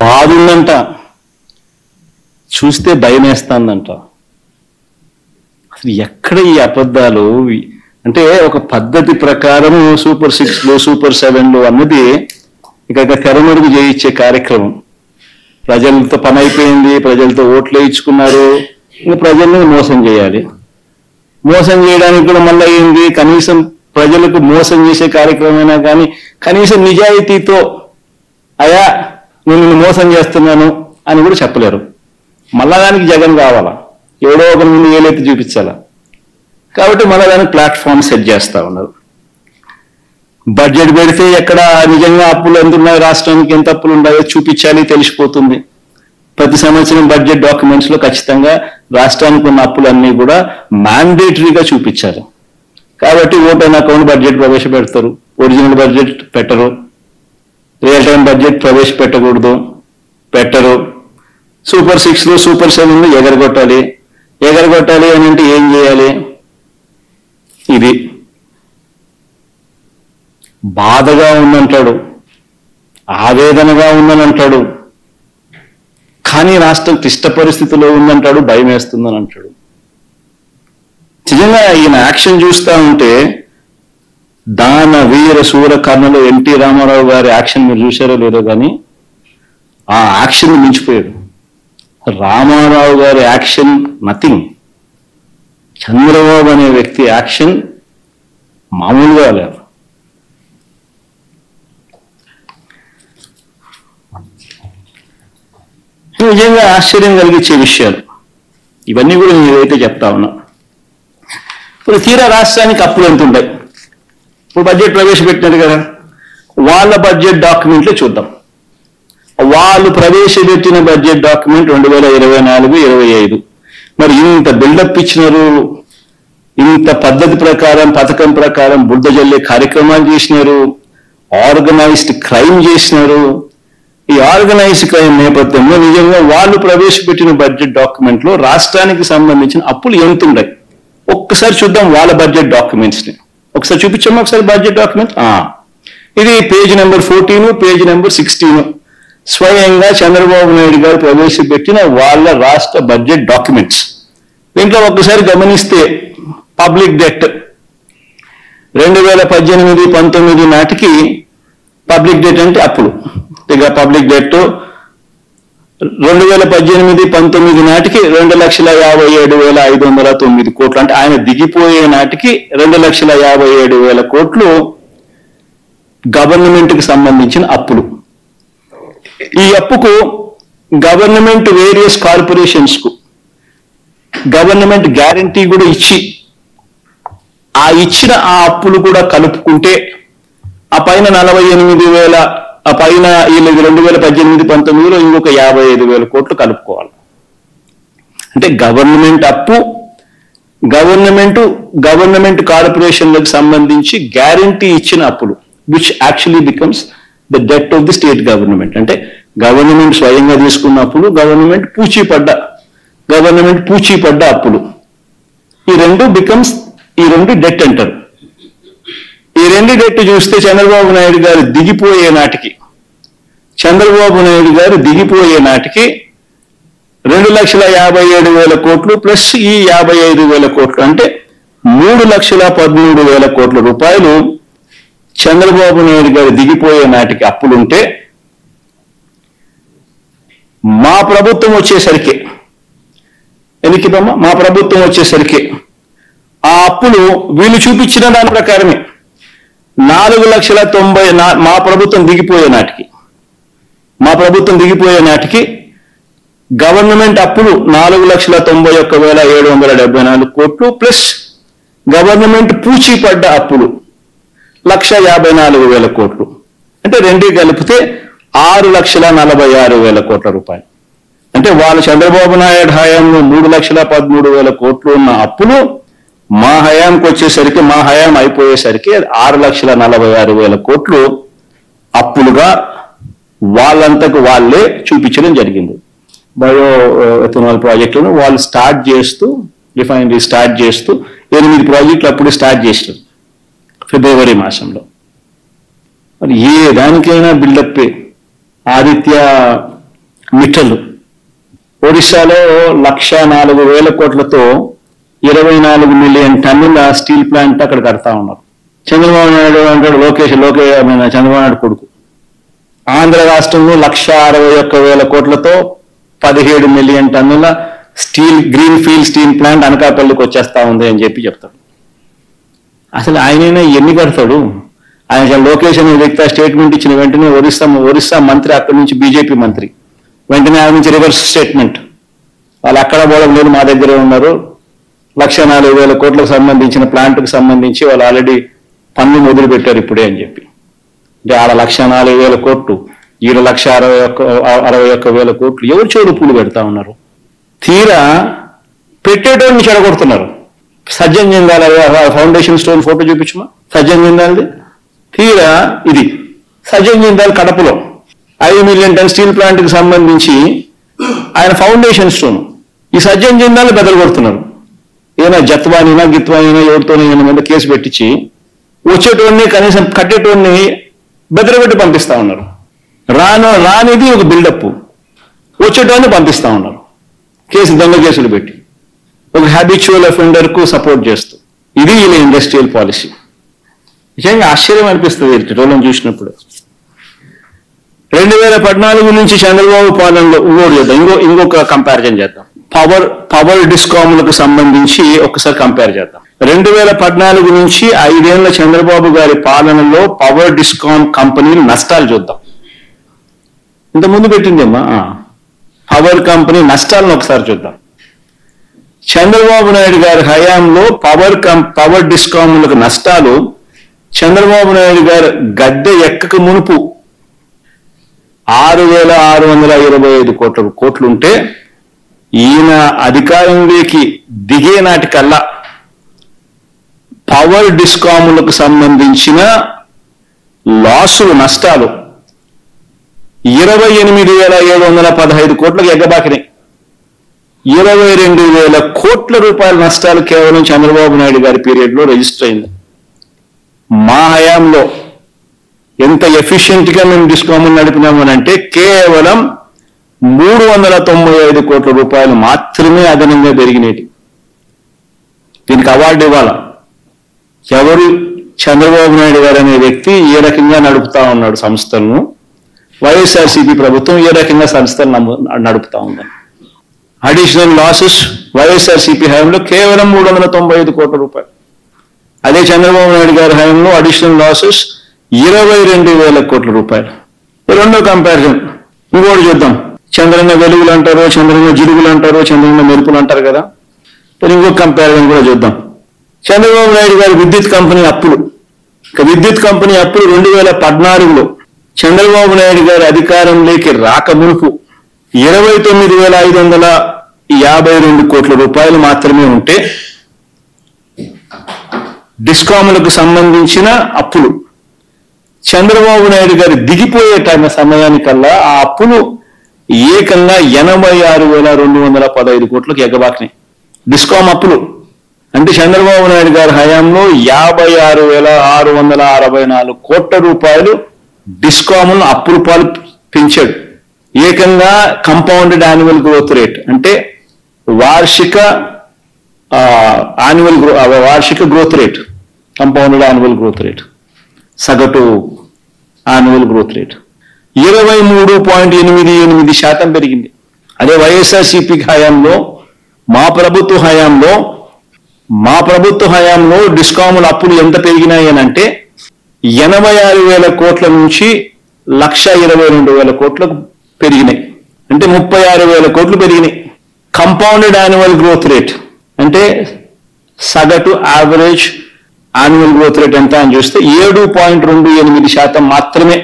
బాగుందంట. చూస్తే భయం వేస్తుందంట అసలు ఎక్కడ ఈ అబద్ధాలు? అంటే ఒక పద్ధతి ప్రకారం సూపర్ సిక్స్లో సూపర్ సెవెన్లో అన్నది ఇక తెరమరుగు చేయించే కార్యక్రమం. ప్రజలతో పని అయిపోయింది ప్రజలతో ఓట్లు వేయించుకున్నారు. ఇంకా ప్రజల్ని మోసం చేయాలి. మోసం చేయడానికి కూడా మళ్ళీ అయింది కనీసం ప్రజలకు మోసం చేసే కార్యక్రమమైనా కానీ కనీసం నిజాయితీతో అయా నేను నిన్ను మోసం చేస్తున్నాను అని కూడా చెప్పలేరు. మళ్ళా దానికి జగన్ కావాలా? ఎవడో ఒకరి ముందు ఏలైతే చూపించాలా? కాబట్టి మళ్ళా దానికి ప్లాట్ఫామ్ సెట్ చేస్తూ ఉన్నారు. బడ్జెట్ పెడితే ఎక్కడ నిజంగా అప్పులు ఎంత ఉన్నాయి రాష్ట్రానికి ఎంత అప్పులు ఉన్నాయో చూపించాలి తెలిసిపోతుంది. ప్రతి సంవత్సరం బడ్జెట్ డాక్యుమెంట్స్లో ఖచ్చితంగా రాష్ట్రానికి ఉన్న అప్పులన్నీ కూడా మ్యాండేటరీగా చూపించాలి. కాబట్టి ఓపెన్ అకౌంట్ బడ్జెట్ ప్రవేశపెడతారు. ఒరిజినల్ బడ్జెట్ పెట్టరు. రియల్ టైం బడ్జెట్ ప్రవేశపెట్టకూడదు. పెట్టరు. సూపర్ సిక్స్లు సూపర్ సెవెన్లు ఎగరగొట్టాలి. ఎగరగొట్టాలి అని అంటే ఏం చేయాలి? ఇది. బాధగా ఉందంటాడు. ఆవేదనగా ఉందని కానీ రాష్ట్రం క్లిష్ట పరిస్థితిలో ఉందంటాడు భయం వేస్తుందని అంటాడు నిజంగా ఈయన యాక్షన్ చూస్తా ఉంటే దాన వీర సూర కర్ణలో ఎన్టీ రామారావు గారి యాక్షన్ మీరు చూశారో లేదో కానీ ఆ యాక్షన్ మించిపోయాడు. రామారావు గారి యాక్షన్ నథింగ్. చంద్రబాబు అనే వ్యక్తి యాక్షన్ మామూలుగా లేదు. నిజంగా ఆశ్చర్యం కలిగించే విషయాలు. ఇవన్నీ కూడా నేను ఏదైతే చెప్తా ఉన్నా. ఇప్పుడు తీరా రాష్ట్రానికి అప్పులు ఎంత ఉంటాయి ఇప్పుడు బడ్జెట్ ప్రవేశపెట్టినారు కదా వాళ్ళ బడ్జెట్ డాక్యుమెంట్లు చూద్దాం. వాళ్ళు ప్రవేశపెట్టిన బడ్జెట్ డాక్యుమెంట్ రెండు వేల ఇరవై నాలుగు ఇరవై ఐదు. మరి ఇంత బిల్డప్ ఇచ్చినారు ఇంత పద్ధతి ప్రకారం పథకం ప్రకారం బుద్ధ జల్లే కార్యక్రమాలు చేసినారు ఆర్గనైజ్డ్ క్రైమ్ చేసినారు. ఈ ఆర్గనైజ్డ్ క్రైమ్ నేపథ్యంలో నిజంగా వాళ్ళు ప్రవేశపెట్టిన బడ్జెట్ డాక్యుమెంట్లో రాష్ట్రానికి సంబంధించిన అప్పులు ఎంత ఉన్నాయి ఒక్కసారి చూద్దాం వాళ్ళ బడ్జెట్ డాక్యుమెంట్స్ని ఒకసారి చూపించమ్మా ఒకసారి బడ్జెట్ డాక్యుమెంట్ ఇది page number fourteen page number sixteen స్వయంగా చంద్రబాబు నాయుడు గారు ప్రవేశపెట్టిన వాళ్ళ రాష్ట్ర బడ్జెట్ డాక్యుమెంట్స్ దీంట్లో ఒక్కసారి గమనిస్తే పబ్లిక్ డెట్ రెండు వేల పద్దెనిమిది పంతొమ్మిది నాటికి పబ్లిక్ డెట్ అంటే అప్పుడు. ఇక పబ్లిక్ డెట్ రెండు వేల పద్దెనిమిది పంతొమ్మిది నాటికి రెండు లక్షల యాభై ఏడు వేల ఐదు వందల తొమ్మిది కోట్లు. అంటే ఆయన దిగిపోయే నాటికి రెండు లక్షల యాభై ఏడు వేల కోట్లు గవర్నమెంట్కి సంబంధించిన అప్పులు. ఈ అప్పుకు గవర్నమెంట్ వేరియస్ కార్పొరేషన్స్కు గవర్నమెంట్ గ్యారంటీ కూడా ఇచ్చి ఆ ఇచ్చిన ఆ అప్పులు కూడా కలుపుకుంటే ఆ పైన నలభై ఎనిమిది వేల ఆ పైన వీళ్ళకి రెండు వేల పద్దెనిమిది పంతొమ్మిదిలో ఇంకొక యాభై ఐదు వేల కోట్లు కలుపుకోవాలి. అంటే గవర్నమెంట్ అప్పు గవర్నమెంట్ గవర్నమెంట్ కార్పొరేషన్లకు సంబంధించి గ్యారంటీ ఇచ్చిన అప్పులు which actually becomes the debt of the state government అంటే గవర్నమెంట్ స్వయంగా తీసుకున్న అప్పులు గవర్నమెంట్ పూచీపడ్డ గవర్నమెంట్ పూచీపడ్డ అప్పులు. ఈ రెండు బికమ్స్ ఈ రెండు డెట్ అంటారు. ఈ రెండు డెట్ చూస్తే చంద్రబాబు నాయుడు గారు దిగిపోయే నాటికి చంద్రబాబు నాయుడు గారు దిగిపోయే నాటికి రెండు లక్షల యాభై ఏడు వేల కోట్లు ప్లస్ ఈ యాభై ఐదు వేల కోట్లు అంటే మూడు లక్షల పదమూడు వేల కోట్ల రూపాయలు చంద్రబాబు నాయుడు గారు దిగిపోయే నాటికి అప్పులుంటే మా ప్రభుత్వం వచ్చేసరికి ఎందుకిదమ్మా మా ప్రభుత్వం వచ్చేసరికి ఆ అప్పులు వీళ్ళు చూపించిన దాని ప్రకారమే. నాలుగు లక్షల తొంభై నా- మా ప్రభుత్వం దిగిపోయే నాటికి మా ప్రభుత్వం దిగిపోయే నాటికి గవర్నమెంట్ అప్పులు నాలుగు లక్షల తొంభై ఒక్క వేల ఏడు వందల డెబ్బై నాలుగు కోట్లు ప్లస్ గవర్నమెంట్ పూచీపడ్డ అప్పులు లక్ష యాభై నాలుగు వేల కోట్లు. అంటే రెండు కలిపితే ఆరు లక్షల నలభై ఆరు వేల కోట్ల రూపాయలు. అంటే వాళ్ళు చంద్రబాబు నాయుడు హయాంలో మూడు లక్షల పదమూడు వేల కోట్లు ఉన్న అప్పులు మా హయాంకి వచ్చేసరికి మా హయాం అయిపోయేసరికి ఆరు లక్షల నలభై ఆరు వేల కోట్లు అప్పులుగా వాళ్ళంతకు వాళ్ళే చూపించడం జరిగింది. బయో ఎథనాల్ ప్రాజెక్టులను వాళ్ళు స్టార్ట్ చేస్తూ రిఫైనరీ స్టార్ట్ చేస్తూ ఎనిమిది ప్రాజెక్టులు అప్పుడు స్టార్ట్ చేసారు ఫిబ్రవరి మాసంలో. మరి ఏ దానికైనా బిల్డప్ ఆదిత్య మిట్టలు. ఒడిశాలో లక్ష నాలుగు వేల కోట్లతో ఇరవై నాలుగు మిలియన్ టన్నుల స్టీల్ ప్లాంట్ అక్కడ కడతా ఉన్నారు. చంద్రబాబు నాయుడు అంటాడు లోకేష్ లోకే చంద్రబాబు నాయుడు కొడుకు. ఆంధ్ర రాష్ట్రంలో లక్ష అరవై ఒక్క వేల కోట్లతో పదిహేడు మిలియన్ టన్నుల steel green field steel plant అనకాపల్లికి వచ్చేస్తా ఉంది అని చెప్పి చెప్తాడు. అసలు ఆయనైనా ఎన్ని కడతాడు? ఆయన అసలు లోకేష్ అనే వ్యక్తి స్టేట్మెంట్ ఇచ్చిన వెంటనే ఒరిస్సా ఒరిస్సా మంత్రి అక్కడి నుంచి బీజేపీ మంత్రి. వెంటనే ఆయన నుంచి రివర్స్ స్టేట్మెంట్ వాళ్ళు అక్కడ పోవడం లేదు మా దగ్గరే ఉన్నారు. లక్ష నాలుగు వేల కోట్లకు సంబంధించిన ప్లాంట్కి సంబంధించి వాళ్ళు ఆల్రెడీ పన్ను మొదలుపెట్టారు ఇప్పుడే అని చెప్పి. అంటే ఆడ లక్ష నాలుగు వేల కోట్లు ఈడ లక్ష అరవై ఒక్క అరవై ఒక్క వేల కోట్లు ఎవరు చెడు పూలు పెడతా ఉన్నారు? తీరా పెట్టేటోడిని చెడగొడుతున్నారు. Sajjan Jindal foundation stone photo చూపించమా? Sajjan జిందాల్ది తీరా ఇది. సజ్జన్ జిందాల్ కడపలో ఐదు మిలియన్ టన్ స్టీల్ ప్లాంట్కి సంబంధించి ఆయన ఫౌండేషన్ స్టోన్. ఈ సజ్జన్ జిందాల్ని బెదలు కొడుతున్నారు. ఏమైనా జత్వానైనా గిత్వానైనా ఎవరితోనైనా మీద కేసు పెట్టించి వచ్చేటోడిని కనీసం కట్టేటోడిని బెదరబెట్టి పంపిస్తా ఉన్నారు. రాను రానిది ఒక బిల్డప్. వచ్చేటోడిని పంపిస్తా ఉన్నారు. కేసు దొంగ కేసులు పెట్టి. ఒక హ్యాబిచువల్ అఫెండర్కు సపోర్ట్ చేస్తూ. ఇది వీళ్ళ ఇండస్ట్రియల్ పాలసీ నిజంగా ఆశ్చర్యం అనిపిస్తుంది వీళ్ళ చూసినప్పుడు. రెండు వేల పద్నాలుగు నుంచి చంద్రబాబు పాలనలో ఇంకోటి చేద్దాం. ఇంకో ఇంకొక కంపారిజన్ చేద్దాం. పవర్ పవర్ డిస్కాములకు సంబంధించి ఒకసారి కంపేర్ చేద్దాం. రెండు వేల పద్నాలుగు నుంచి ఐదేళ్ళ చంద్రబాబు గారి పాలనలో పవర్ డిస్కామ్ కంపెనీలు నష్టాలు చూద్దాం. ఇంత ముందు పెట్టిందేమ్మా పవర్ కంపెనీ నష్టాలను ఒకసారి చూద్దాం. చంద్రబాబు నాయుడు గారి హయాంలో పవర్ కం పవర్ డిస్కాములకు నష్టాలు చంద్రబాబు నాయుడు గారు గద్దె ఎక్కక మునుపు ఆరు వేల ఆరు వందల ఇరవై ఐదు కోట్ల కోట్లుంటే ఈయన అధికారంలోకి దిగే నాటికల్లా పవర్ డిస్కాములకు సంబంధించిన లాసులు నష్టాలు ఇరవై ఎనిమిది వేల ఏడు వందల పదహైదు కోట్లకు ఎగ్గబాకినాయి ఇరవై రెండు వేల కోట్ల రూపాయల నష్టాలు కేవలం చంద్రబాబు నాయుడు గారి పీరియడ్లో రిజిస్టర్ అయింది. మా హయాంలో ఎంత ఎఫిషియెంట్గా మేము డిస్కాములు నడిపినామని అంటే కేవలం మూడు వందల తొంభై ఐదు కోట్ల రూపాయలు మాత్రమే అదనంగా పెరిగినాయి దీనికి అవార్డు ఇవ్వాల? ఎవరు చంద్రబాబు నాయుడు గారు అనే వ్యక్తి ఏ రకంగా నడుపుతా ఉన్నాడు సంస్థలను వైఎస్ఆర్సీపీ ప్రభుత్వం ఏ రకంగా సంస్థలు నమ్ము- నడుపుతా ఉందని అడిషనల్ లాసెస్ వైఎస్ఆర్సీపీ హయాంలో కేవలం మూడు వందల తొంభై ఐదు కోట్ల రూపాయలు. అదే చంద్రబాబు నాయుడు గారి హయాంలో అడిషనల్ లాసెస్ ఇరవై రెండు వేల కోట్ల రూపాయలు. రెండో కంపారిజన్ ఇంకోటి చూద్దాం. చంద్రన్న వెలుగులు అంటారు చంద్రన్న జిలుగులు అంటారు చంద్రన్న మెరుపులు అంటారు కదా. మరి ఇంకొక కంపారిజన్ కూడా చూద్దాం. చంద్రబాబు నాయుడు గారి విద్యుత్ కంపెనీ అప్పులు. ఇక విద్యుత్ కంపెనీ అప్పులు రెండు వేల పద్నాలుగులో. చంద్రబాబు నాయుడు గారి అధికారంలోకి రాక మునుపు ఇరవై తొమ్మిది వేల ఐదు వందల యాభై రెండు కోట్ల రూపాయలు మాత్రమే ఉంటే డిస్కాములకు సంబంధించిన అప్పులు. చంద్రబాబు నాయుడు గారు దిగిపోయే టైం సమయానికల్లా ఆ అప్పులు ఏకంగా ఎనభై ఆరు వేల రెండు వందల పదహైదు కోట్లకు ఎగబాకినాయి డిస్కామ్ అప్పులు. అంటే చంద్రబాబు నాయుడు గారి హయాంలో యాభై ఆరు వేల ఆరు వందల అరవై నాలుగు కోట్ల రూపాయలు డిస్కాములను అప్పులు పాలు పెంచాడు ఏకంగా కంపౌండెడ్ యాన్యువల్ గ్రోత్ రేట్. అంటే వార్షిక యాన్యువల్ గ్రో వార్షిక growth rate. Compounded annual growth rate. సగటు యాన్యువల్ గ్రోత్ రేట్. ఇరవై మూడు పాయింట్ ఎనిమిది ఎనిమిది శాతం పెరిగింది. అదే వైఎస్ఆర్సీపీ హయాంలో మా ప్రభుత్వ హయాంలో మా ప్రభుత్వ హయాంలో డిస్కాముల అప్పులు ఎంత పెరిగినాయి అని అంటే ఎనభై ఆరు వేల కోట్ల నుంచి లక్ష ఇరవై రెండు వేల కోట్లకు పెరిగినాయి. అంటే ముప్పై ఆరు వేల కోట్లు పెరిగినాయి. కంపౌండెడ్ యాన్యువల్ గ్రోత్ రేట్ అంటే సగటు యావరేజ్ యాన్యువల్ గ్రోత్ రేట్ ఎంత అని చూస్తే ఏడు పాయింట్ రెండు ఎనిమిది శాతం మాత్రమే